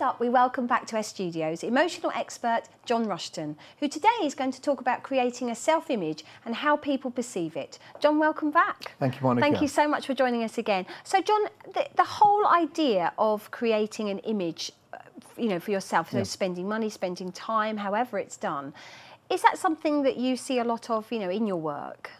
First up, we welcome back to our studios emotional expert John Rushton, who today is going to talk about creating a self image and how people perceive it. John, welcome back. Thank you, Monica. Thank you so much for joining us again. So, John, the, the whole idea of creating an image uh, you know, for yourself, so yeah. spending money, spending time, however it's done, is that something that you see a lot of, you know, in your work?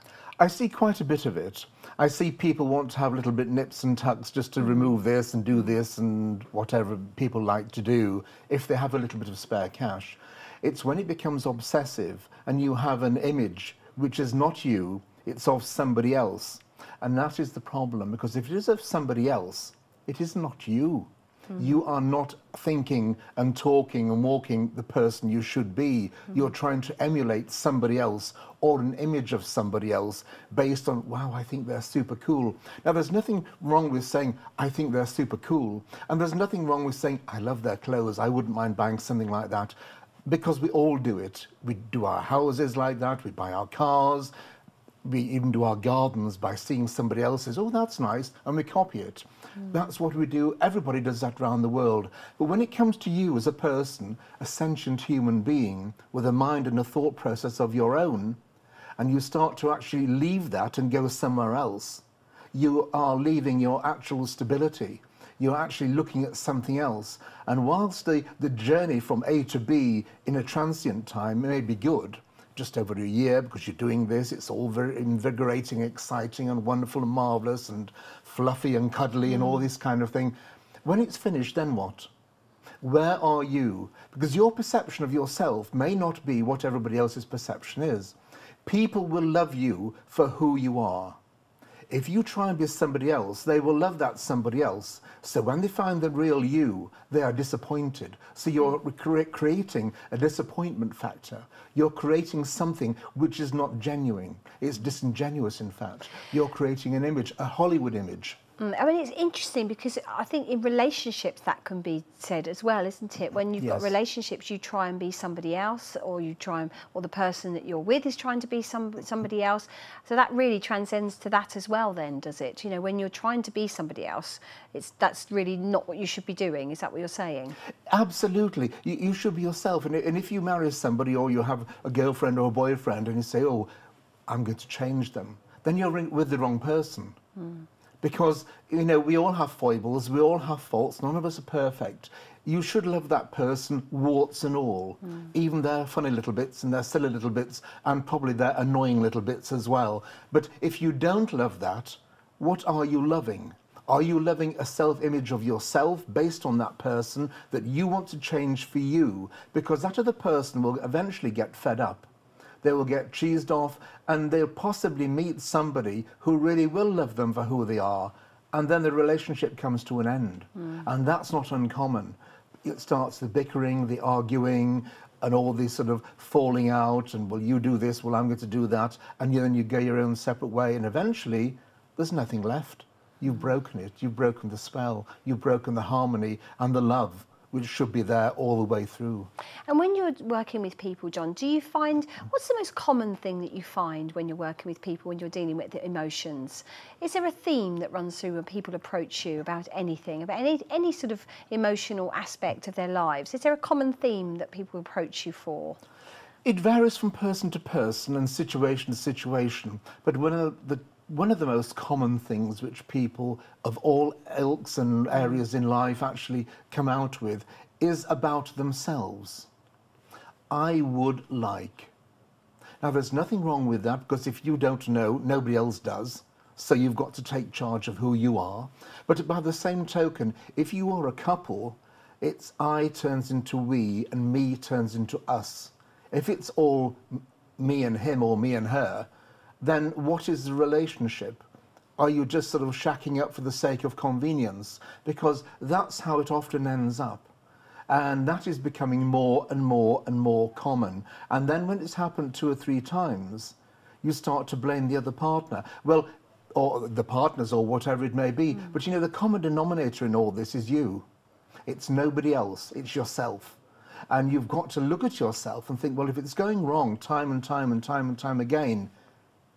I see quite a bit of it. I see people want to have a little bit nips and tucks just to mm. remove this and do this and whatever people like to do if they have a little bit of spare cash. It's when it becomes obsessive and you have an image which is not you, it's of somebody else. And that is the problem because if it is of somebody else, it is not you. Mm. You are not thinking and talking and walking the person you should be. Mm. You're trying to emulate somebody else or an image of somebody else based on, wow, I think they're super cool. Now, there's nothing wrong with saying, I think they're super cool. And there's nothing wrong with saying, I love their clothes. I wouldn't mind buying something like that because we all do it. We do our houses like that, we buy our cars, we even do our gardens by seeing somebody else's, oh, that's nice, and we copy it. Mm. That's what we do. Everybody does that around the world. But when it comes to you as a person, a sentient human being with a mind and a thought process of your own, and you start to actually leave that and go somewhere else, you are leaving your actual stability. You're actually looking at something else. And whilst the, the journey from A to B in a transient time may be good, just over a year because you're doing this. It's all very invigorating, exciting, and wonderful and marvelous and fluffy and cuddly mm. and all mm. this kind of thing. When it's finished, then what? Where are you? Because your perception of yourself may not be what everybody else's perception is. People will love you for who you are. If you try and be somebody else, they will love that somebody else. So when they find the real you, they are disappointed. So you're cre creating a disappointment factor. You're creating something which is not genuine. It's disingenuous, in fact. You're creating an image, a Hollywood image. Mm, I mean, it's interesting because I think in relationships that can be said as well, isn't it? When you've yes. got relationships, you try and be somebody else, or you try and, or the person that you're with is trying to be some, somebody else. So that really transcends to that as well, then, does it? You know, when you're trying to be somebody else, it's that's really not what you should be doing. Is that what you're saying? Absolutely. You, you should be yourself. And, and if you marry somebody or you have a girlfriend or a boyfriend and you say, oh, I'm going to change them, then you're with the wrong person. Mm because you know we all have foibles, we all have faults. None of us are perfect. You should love that person, warts and all, mm. even their funny little bits and their silly little bits, and probably their annoying little bits as well. But if you don't love that, what are you loving? Are you loving a self image of yourself based on that person that you want to change for you? Because that other person will eventually get fed up they will get cheesed off, and they'll possibly meet somebody who really will love them for who they are, and then the relationship comes to an end. Mm. And that's not uncommon. It starts the bickering, the arguing, and all this sort of falling out, and well, you do this, well, I'm going to do that, and then you go your own separate way, and eventually there's nothing left. You've broken it, you've broken the spell, you've broken the harmony and the love which should be there all the way through. And when you're working with people, John, do you find what's the most common thing that you find when you're working with people when you're dealing with the emotions? Is there a theme that runs through when people approach you about anything, about any any sort of emotional aspect of their lives? Is there a common theme that people approach you for? It varies from person to person and situation to situation, but one of uh, the one of the most common things which people of all ilks and areas in life actually come out with is about themselves. I would like. Now, there's nothing wrong with that because if you don't know, nobody else does. So you've got to take charge of who you are. But by the same token, if you are a couple, it's I turns into we and me turns into us. If it's all me and him or me and her, then what is the relationship? Are you just sort of shacking up for the sake of convenience? Because that's how it often ends up. And that is becoming more and more and more common. And then when it's happened two or three times, you start to blame the other partner. Well, or the partners or whatever it may be. Mm. But you know, the common denominator in all this is you. It's nobody else, it's yourself. And you've got to look at yourself and think, well, if it's going wrong time and time and time and time again,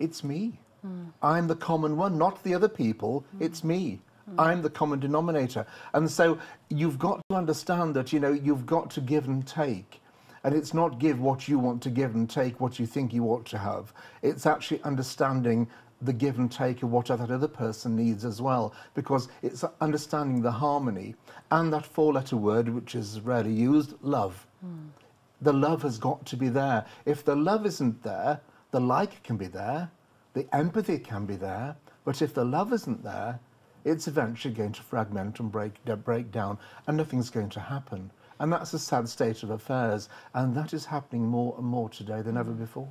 it's me. Mm. I'm the common one, not the other people. Mm. It's me. Mm. I'm the common denominator. And so you've got to understand that, you know, you've got to give and take. And it's not give what you want to give and take what you think you ought to have. It's actually understanding the give and take of what that other person needs as well, because it's understanding the harmony and that four letter word, which is rarely used, love. Mm. The love has got to be there. If the love isn't there, the like can be there, the empathy can be there, but if the love isn't there, it's eventually going to fragment and break, break down, and nothing's going to happen. And that's a sad state of affairs, and that is happening more and more today than ever before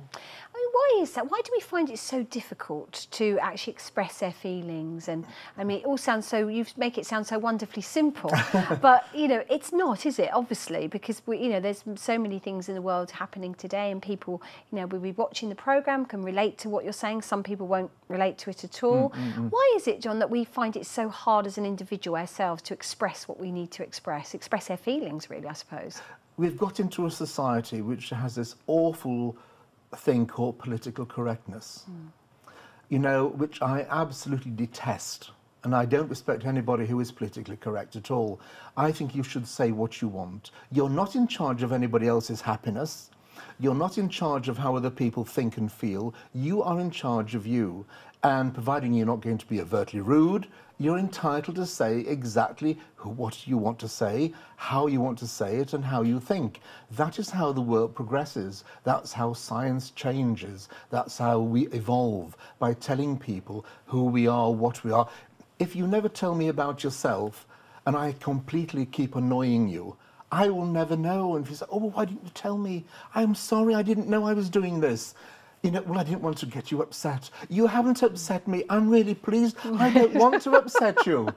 why is that? Why do we find it so difficult to actually express their feelings? And I mean, it all sounds so, you make it sound so wonderfully simple, but you know, it's not, is it? Obviously, because we, you know, there's so many things in the world happening today, and people, you know, will be watching the program, can relate to what you're saying. Some people won't relate to it at all. Mm, mm, mm. Why is it, John, that we find it so hard as an individual ourselves to express what we need to express, express our feelings, really, I suppose? We've got into a society which has this awful thing called political correctness, mm. you know, which I absolutely detest. And I don't respect anybody who is politically correct at all. I think you should say what you want. You're not in charge of anybody else's happiness. You're not in charge of how other people think and feel. You are in charge of you. And providing you're not going to be overtly rude, you're entitled to say exactly what you want to say, how you want to say it, and how you think. That is how the world progresses. That's how science changes. That's how we evolve by telling people who we are, what we are. If you never tell me about yourself, and I completely keep annoying you, I will never know. And if you say, oh, why didn't you tell me? I'm sorry, I didn't know I was doing this you know, well, I didn't want to get you upset. You haven't upset me. I'm really pleased. I don't want to upset you.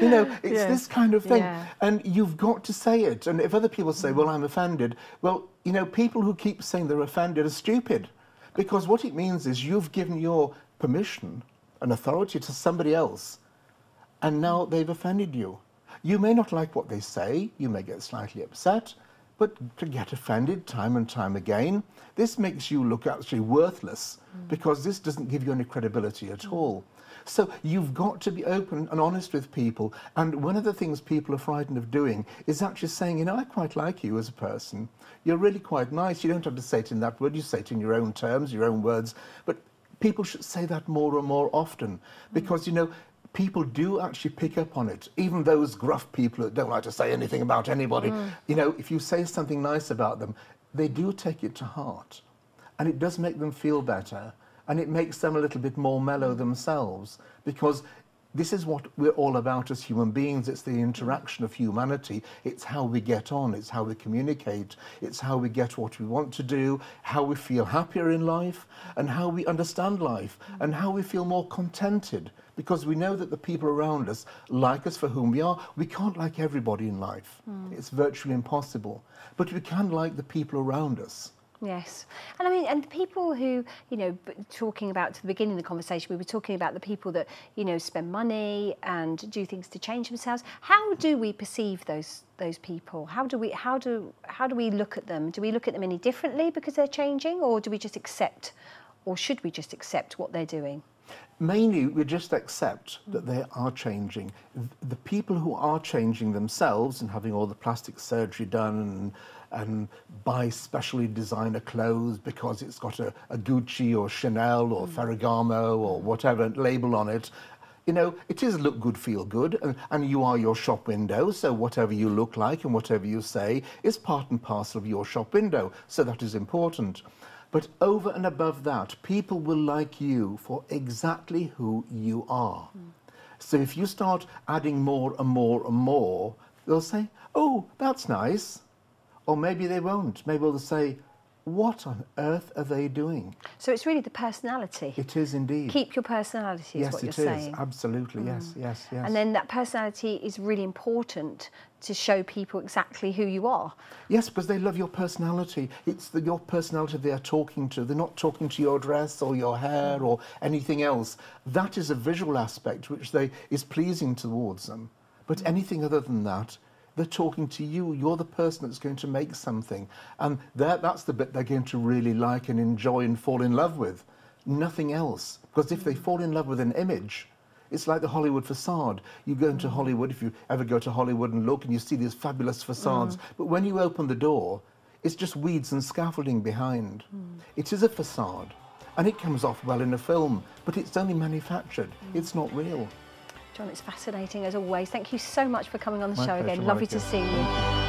You know, it's yes. this kind of thing. Yeah. And you've got to say it. And if other people say, well, I'm offended, well, you know, people who keep saying they're offended are stupid. Because what it means is you've given your permission and authority to somebody else, and now they've offended you. You may not like what they say, you may get slightly upset, but to get offended time and time again, this makes you look actually worthless mm. because this doesn't give you any credibility at mm. all. So you've got to be open and honest with people. And one of the things people are frightened of doing is actually saying, you know, I quite like you as a person. You're really quite nice. You don't have to say it in that word. You say it in your own terms, your own words. But people should say that more and more often mm. because, you know, people do actually pick up on it. Even those gruff people that don't like to say anything about anybody, mm. you know, if you say something nice about them, they do take it to heart. And it does make them feel better. And it makes them a little bit more mellow themselves because this is what we're all about as human beings. It's the interaction of humanity. It's how we get on. It's how we communicate. It's how we get what we want to do, how we feel happier in life, and how we understand life, and how we feel more contented. Because we know that the people around us like us for whom we are. We can't like everybody in life. Mm. It's virtually impossible. But we can like the people around us. Yes, and I mean, and the people who, you know, talking about to the beginning of the conversation, we were talking about the people that, you know, spend money and do things to change themselves. How do we perceive those those people? How do we how do how do we look at them? Do we look at them any differently because they're changing, or do we just accept, or should we just accept what they're doing? Mainly, we just accept that they are changing. The people who are changing themselves and having all the plastic surgery done and and buy specially designer clothes because it's got a, a Gucci or Chanel or mm. Ferragamo or whatever label on it. You know, it is look good, feel good, and, and you are your shop window, so whatever you look like and whatever you say is part and parcel of your shop window, so that is important. But over and above that, people will like you for exactly who you are. Mm. So if you start adding more and more and more, they'll say, oh, that's nice. Or maybe they won't. Maybe they'll say, what on earth are they doing? So it's really the personality. It is indeed. Keep your personality is yes, what you're is. saying. Absolutely, mm. yes, yes, yes. And then that personality is really important to show people exactly who you are. Yes, because they love your personality. It's the, your personality they are talking to. They're not talking to your dress or your hair or anything else. That is a visual aspect which they is pleasing towards them. But anything other than that they're talking to you. You're the person that's going to make something. And that, that's the bit they're going to really like and enjoy and fall in love with. Nothing else. Because if they fall in love with an image, It's like the Hollywood facade. You go into Hollywood, if you ever go to Hollywood and look, and you see these fabulous facades, mm. but when you open the door, it's just weeds and scaffolding behind. Mm. It is a facade, and it comes off well in a film, but it's only manufactured. Mm. It's not real. John, it's fascinating as always. Thank you so much for coming on the My show again. Lovely to see you.